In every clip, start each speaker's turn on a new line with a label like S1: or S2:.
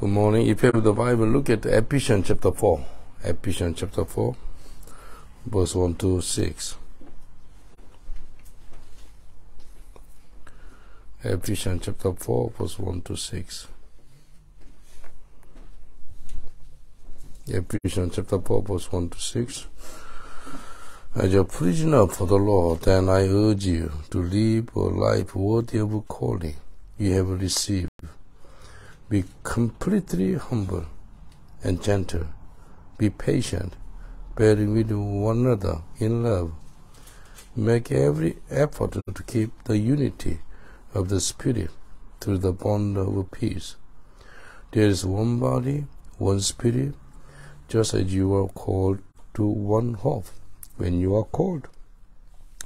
S1: Good morning. If you have the Bible, look at Ephesians chapter 4. Ephesians chapter 4, verse 1 to 6. Ephesians chapter 4, verse 1 to 6. Ephesians chapter 4, verse 1 to 6. As a prisoner for the Lord, then I urge you to live a life worthy of calling you have received. Be completely humble and gentle. Be patient, bearing with one another in love. Make every effort to keep the unity of the Spirit through the bond of peace. There is one body, one Spirit, just as you are called to one hope when you are called.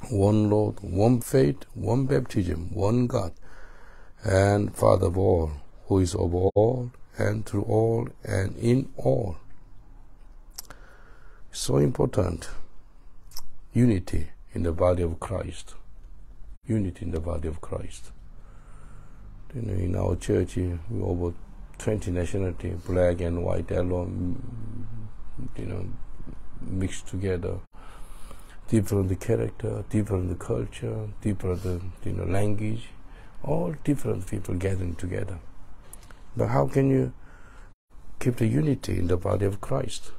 S1: One Lord, one faith, one baptism, one God, and Father of all, who is of all, and through all, and in all. So important. Unity in the body of Christ. Unity in the body of Christ. You know, in our church, we over 20 nationality, black and white, yellow, you know, mixed together. Different character, different culture, different you know language, all different people gathering together. But how can you keep the unity in the body of Christ?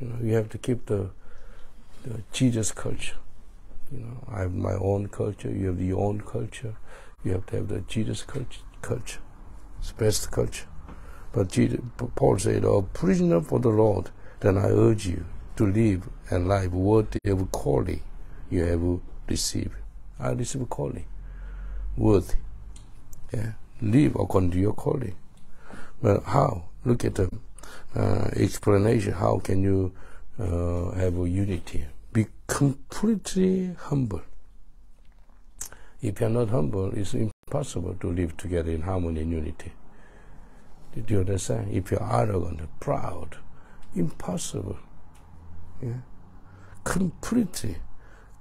S1: You know, you have to keep the, the Jesus culture. You know, I have my own culture. You have your own culture. You have to have the Jesus culture. culture. It's best culture. But Jesus, Paul said, "A prisoner for the Lord, then I urge you to live and life worthy of calling you have received. I receive a calling, worthy. Yeah, live according to your calling. Well, how? Look at the uh, explanation. How can you uh, have a unity? Be completely humble. If you are not humble, it's impossible to live together in harmony and unity. Did you understand? If you're arrogant, proud, impossible. Yeah? Completely,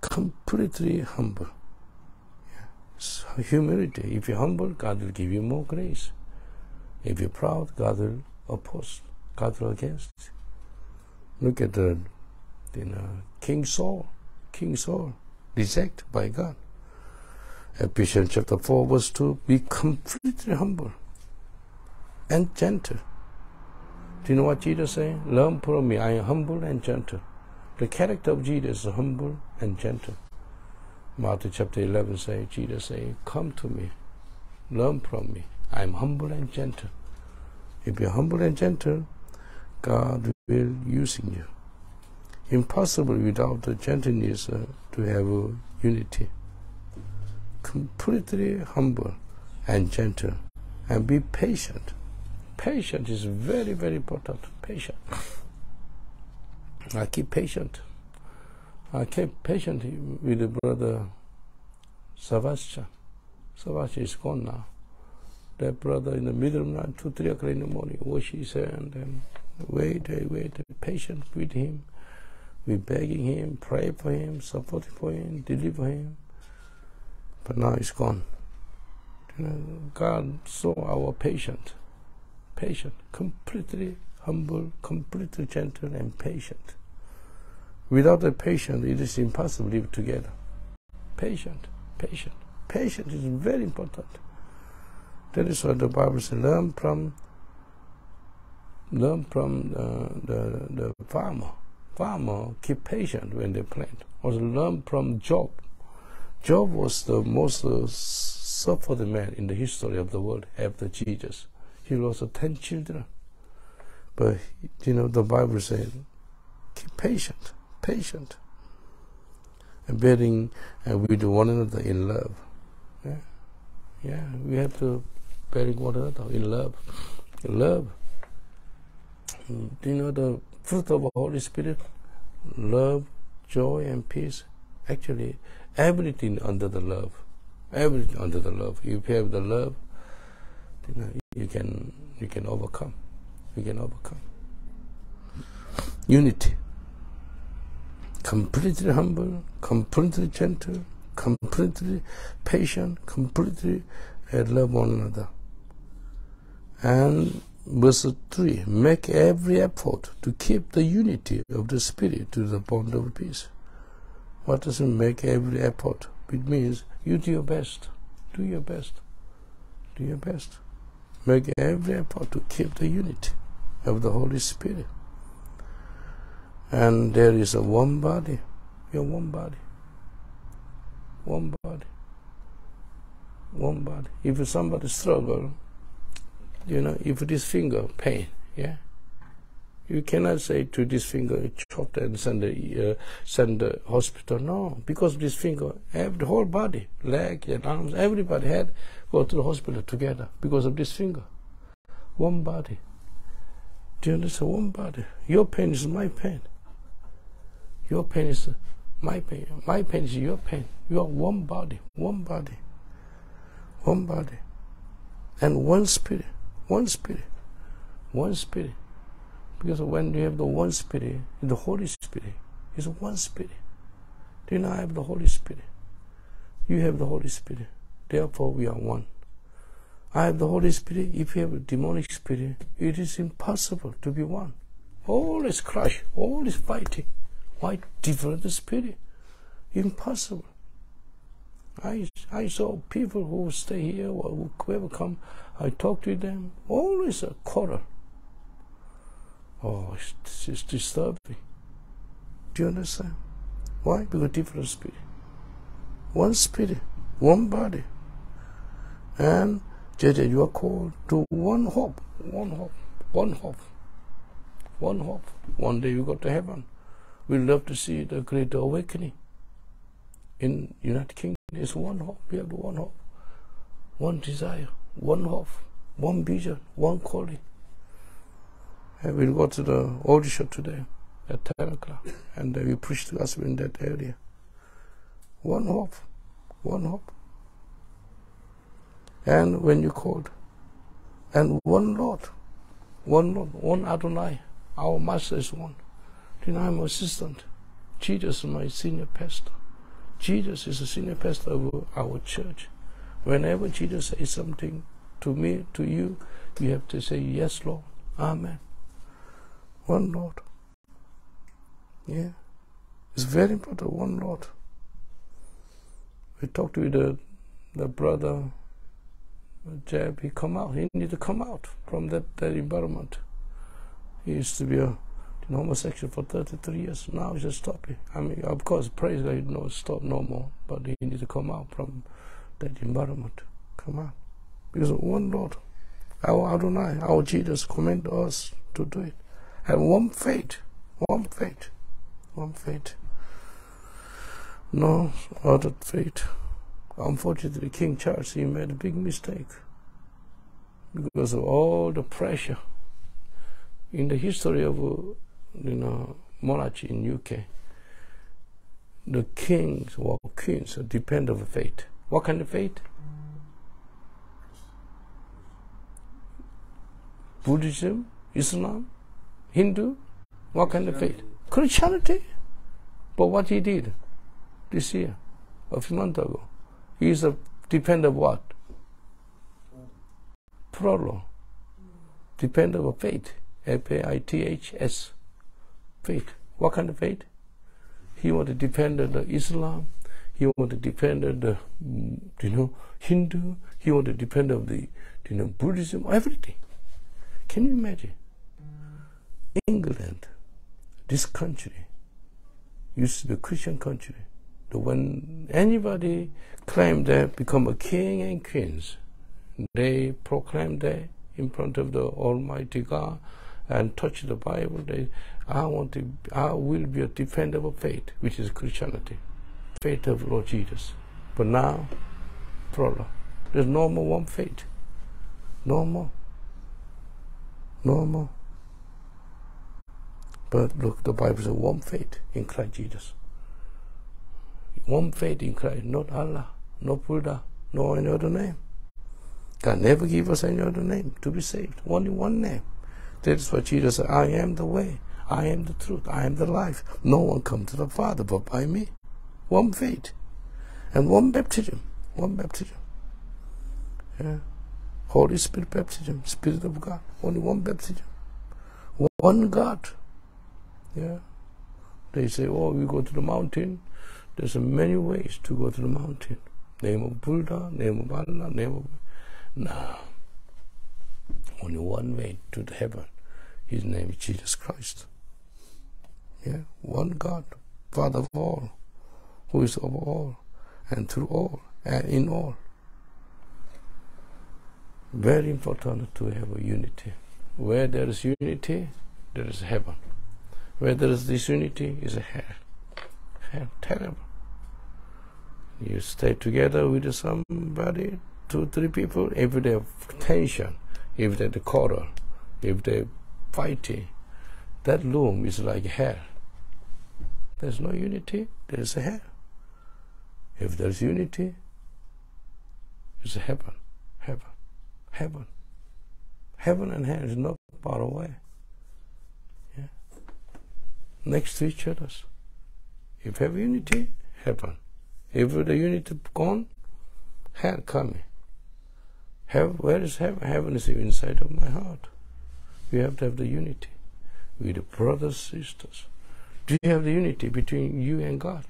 S1: completely humble. Yeah? So humility. If you're humble, God will give you more grace. If you're proud, oppose, God will against. Look at the you uh, know, King Saul. King Saul, rejected by God. Ephesians chapter 4, verse 2 Be completely humble and gentle. Do you know what Jesus said? Learn from me. I am humble and gentle. The character of Jesus is humble and gentle. Matthew chapter 11 says, Jesus said, Come to me, learn from me. I am humble and gentle. If you're humble and gentle, God will using you. Impossible without the gentleness uh, to have uh, unity. Completely humble and gentle, and be patient. Patient is very, very important. Patient. I keep patient. I keep patient with the brother Sebastian. Sebastian is gone now that brother in the middle of the night, two, three o'clock in the morning, wash his hand and wait, wait, patient with him. We begging him, pray for him, support for him, deliver him. But now he's gone. You know, God saw our patient, patient, completely humble, completely gentle and patient. Without a patient, it is impossible to live together. Patient, patient, patient is very important. That is what the Bible says. Learn from learn from uh, the the farmer. Farmer keep patient when they plant. Also learn from Job. Job was the most uh, suffered man in the history of the world after Jesus. He lost ten children. But you know the Bible says, keep patient, patient, and bearing uh, with one another in love. Yeah, yeah, we have to bearing one another in love. In love. Do you know the fruit of the Holy Spirit? Love, joy, and peace. Actually, everything under the love. Everything under the love. If you have the love, you uh, know, you can you can overcome. You can overcome. Unity. Completely humble, completely gentle, completely patient, completely love one another. And verse 3 make every effort to keep the unity of the spirit to the bond of peace. What does it make every effort? It means you do your best do your best do your best. Make every effort to keep the unity of the holy spirit. And there is a one body you're one body one body one body if somebody struggle you know, if this finger pain, yeah, you cannot say to this finger chopped and send the uh, send the hospital. No, because this finger, every, the whole body, leg and arms, everybody had go to the hospital together because of this finger. One body. Do you understand? One body. Your pain is my pain. Your pain is my pain. My pain is your pain. You are one body, one body, one body, and one spirit. One Spirit. One Spirit. Because when you have the one Spirit, the Holy Spirit is one Spirit. Do you I have the Holy Spirit? You have the Holy Spirit. Therefore, we are one. I have the Holy Spirit. If you have a demonic spirit, it is impossible to be one. All is crush, all is fighting. Why different spirit? Impossible. I, I saw people who stay here or whoever come, I talk to them, always a quarrel. Oh, it's, it's disturbing. Do you understand? Why? Because different spirit. One spirit, one body. And JJ, you are called to one hope, one hope, one hope, one hope. One day you go to heaven. We love to see the great awakening in United Kingdom. There's one hope. We have the one hope, one desire, one hope, one vision, one calling. And we'll go to the audition today at 10 o'clock and we preach the gospel in that area. One hope, one hope. And when you called, and one Lord, one Lord, one Adonai, our master is one. Then I'm assistant. Jesus is my senior pastor. Jesus is the senior pastor of our church. Whenever Jesus says something to me, to you, you have to say, Yes, Lord. Amen. One Lord. Yeah. It's very important, one Lord. We talked with the, the brother Jeb, he come out. He need to come out from that, that environment. He used to be a been homosexual for 33 years. Now just stopping. I mean, of course, praise God, he not stop no more, but he needs to come out from that environment. Come out. Because one Lord, our Adonai, our Jesus command us to do it. And one faith, one faith, one faith. No other faith. Unfortunately, King Charles, he made a big mistake because of all the pressure in the history of uh, you know, monarchy in UK, the kings or queens depend on faith. What kind of faith? Buddhism, Islam, Hindu, what kind of faith? Christianity. But what he did this year, a few months ago, he is a depend of what? Prolo. Depend of faith. F-A-I-T-H-S faith. What kind of faith? He want to defend the Islam. He want to defend the mm, you know Hindu. He want to defend of the you know Buddhism. Everything. Can you imagine? England, this country, used to be a Christian country. But When anybody claimed they become a king and queens, they proclaim that in front of the Almighty God and touch the Bible. They, I want to, I will be a defender of faith, which is Christianity, faith of Lord Jesus. But now, problem, there's no more one faith, no more, no more. But look, the Bible says one faith in Christ Jesus. One faith in Christ, not Allah, no Buddha, nor any other name. God never give us any other name to be saved. Only one name. That is what Jesus said. I am the way. I am the truth. I am the life. No one come to the Father but by me. One faith. And one baptism. One baptism. Yeah. Holy Spirit baptism, Spirit of God, only one baptism, one God. Yeah. They say, oh, we go to the mountain. There's many ways to go to the mountain. Name of Buddha, name of Allah, name of... No. Only one way to the heaven. His name is Jesus Christ. Yeah, one God, Father of all, who is of all, and through all, and in all. Very important to have a unity. Where there is unity, there is heaven. Where there is disunity, is hell. Hell, terrible. You stay together with somebody, two, three people, every day of tension, if they the quarrel, if they fighting, that loom is like hell. There's no unity, there's a hell. If there's unity, it's heaven, heaven, heaven. Heaven and hell is not far away. Yeah. Next to each other. If have unity, heaven. If the unity gone, hell coming. Heaven, where is heaven? Heaven is inside of my heart. We have to have the unity with the brothers, sisters. Do you have the unity between you and God?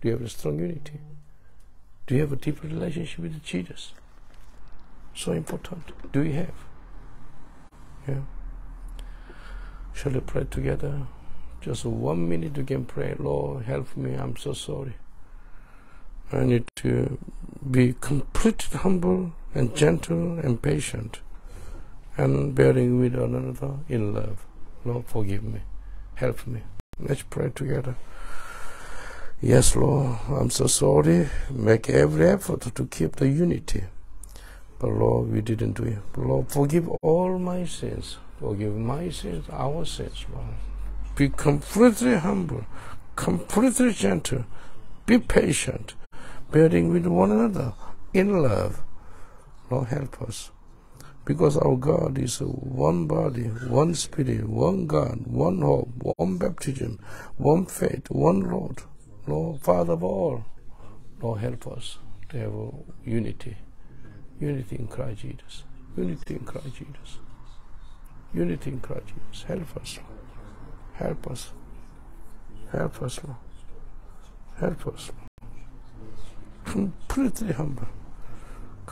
S1: Do you have a strong unity? Do you have a deeper relationship with Jesus? So important. Do you have? Yeah. Shall we pray together? Just one minute we can pray. Lord, help me. I'm so sorry. I need to be completely humble and gentle and patient and bearing with one another in love. Lord, forgive me. Help me. Let's pray together. Yes, Lord, I'm so sorry. Make every effort to keep the unity. But Lord, we didn't do it. Lord, forgive all my sins. Forgive my sins, our sins, Lord. Be completely humble, completely gentle. Be patient, bearing with one another in love. Lord, help us. Because our God is one body, one spirit, one God, one hope, one baptism, one faith, one Lord. Lord, Father of all. Lord, help us to have unity. Unity in Christ Jesus. Unity in Christ Jesus. Unity in Christ Jesus. Help us. Help us. Help us, Lord. Help us. Completely humble.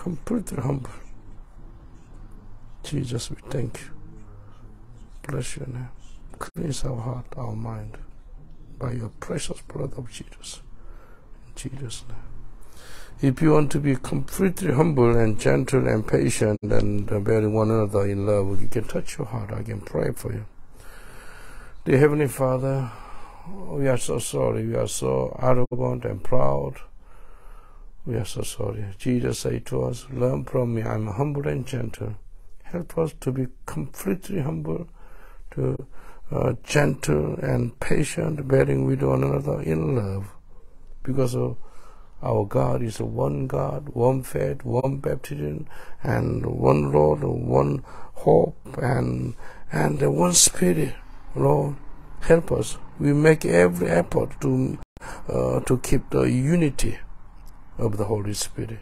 S1: Completely humble. Jesus, we thank you. Bless your name. Cleanse our heart, our mind by your precious blood of Jesus. In Jesus' name. If you want to be completely humble and gentle and patient and bearing one another in love, you can touch your heart. I can pray for you. Dear Heavenly Father, we are so sorry. We are so arrogant and proud. We are so sorry. Jesus said to us, Learn from me. I'm humble and gentle. Help us to be completely humble, to uh, gentle and patient, bearing with one another in love, because of our God is one God, one faith, one baptism, and one Lord, one hope, and and one Spirit. Lord, help us. We make every effort to uh, to keep the unity of the Holy Spirit.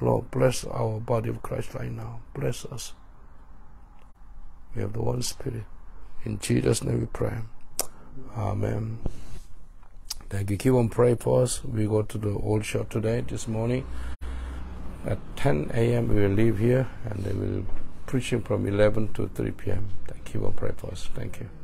S1: Lord, bless our body of Christ right now. Bless us. We have the one Spirit. In Jesus' name we pray. Amen. Thank you. Keep on praying for us. We go to the Aldershot today, this morning. At 10 a.m. we will leave here and they will preaching from 11 to 3 p.m. Thank you. Keep on praying for us. Thank you.